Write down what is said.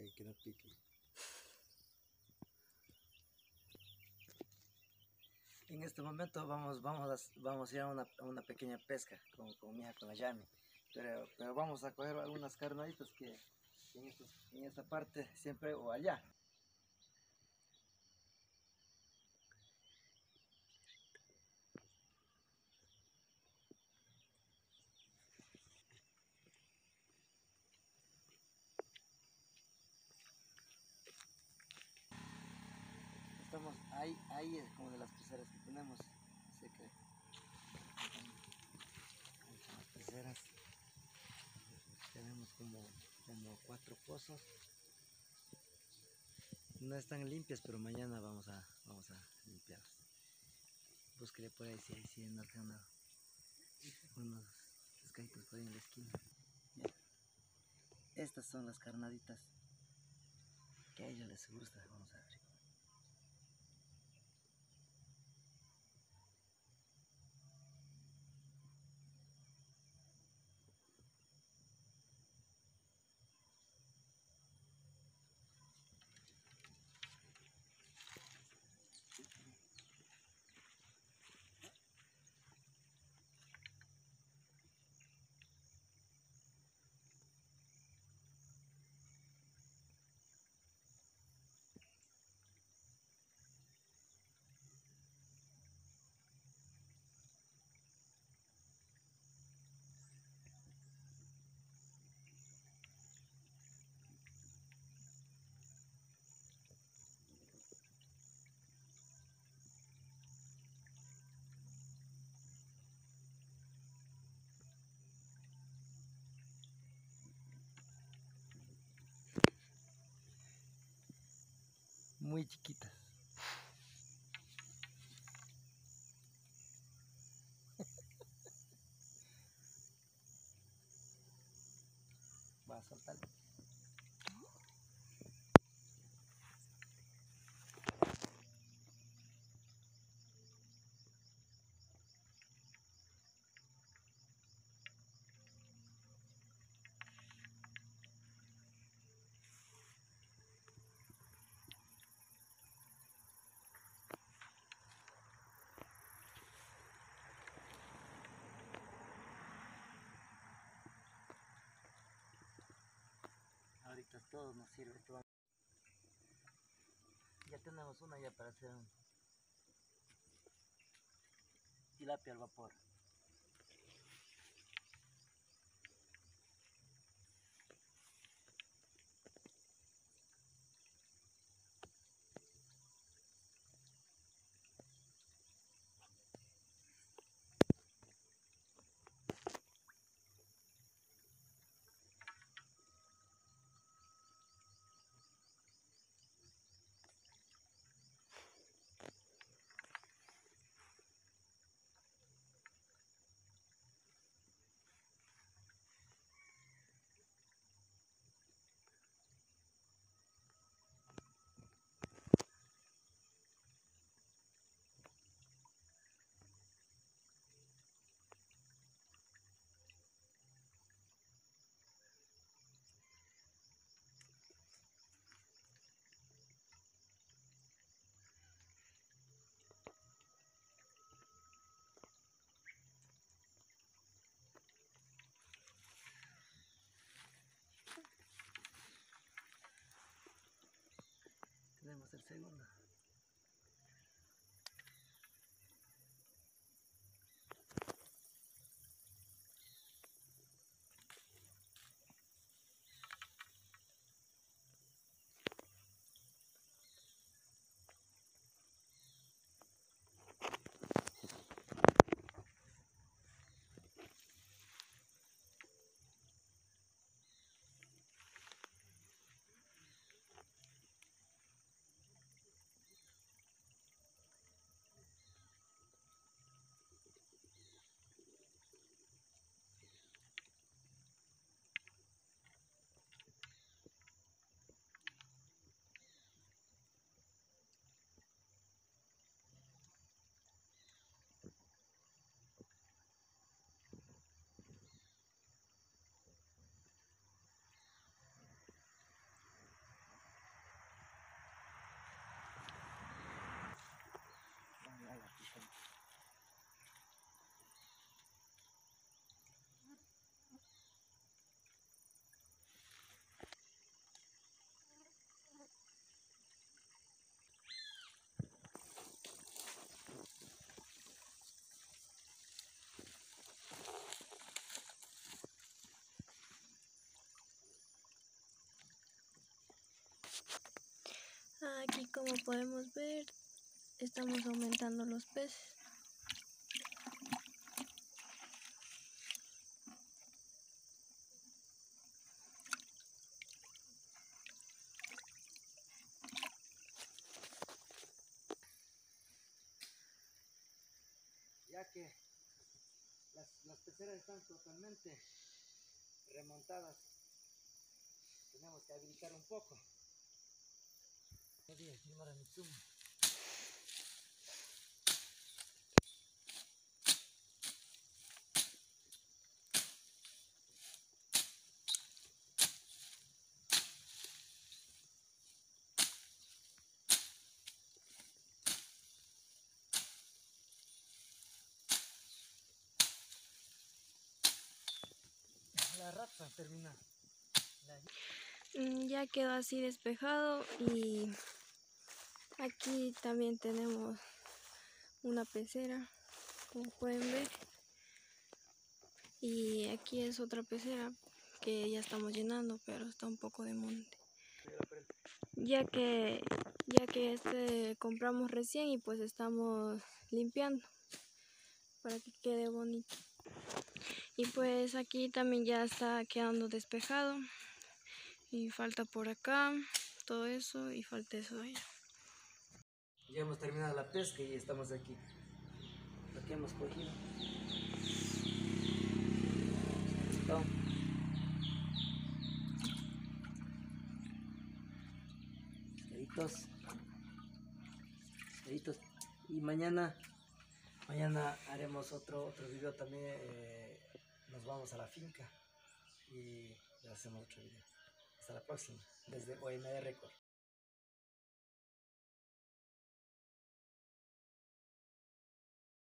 que, que no pique. En este momento vamos, vamos, a, vamos a ir a una, una pequeña pesca con, con mi hija, con la Yami. Pero, pero vamos a coger algunas carnaditas que en, en esta parte siempre o allá. Ahí, es como de las peceras que tenemos. Así que las peceras. Tenemos como, como cuatro pozos. No están limpias, pero mañana vamos a, vamos a limpiarlas. Búsquele por ahí si hay si no unos, unos pescaditos por ahí en la esquina. Estas son las carnaditas que a ellos les gusta. Vamos a ver. Muy chiquitas. Ahorita todo nos sirve. esto va- Ya tenemos una ya para hacer un tilapia al vapor. Tenemos el segundo. como podemos ver, estamos aumentando los peces. ya que las peceras están totalmente remontadas tenemos que habilitar un poco la rata termina. Mm, Ya quedó así despejado y aquí también tenemos una pecera, como pueden ver. Y aquí es otra pecera que ya estamos llenando, pero está un poco de monte. Ya que ya que este compramos recién y pues estamos limpiando para que quede bonito. Y pues aquí también ya está quedando despejado. Y falta por acá todo eso y falta eso allá. Ya hemos terminado la pesca y estamos aquí lo que hemos cogido Listo. Pescaditos. Y mañana mañana haremos otro otro video también eh, nos vamos a la finca y hacemos otro video hasta la próxima desde OMR Record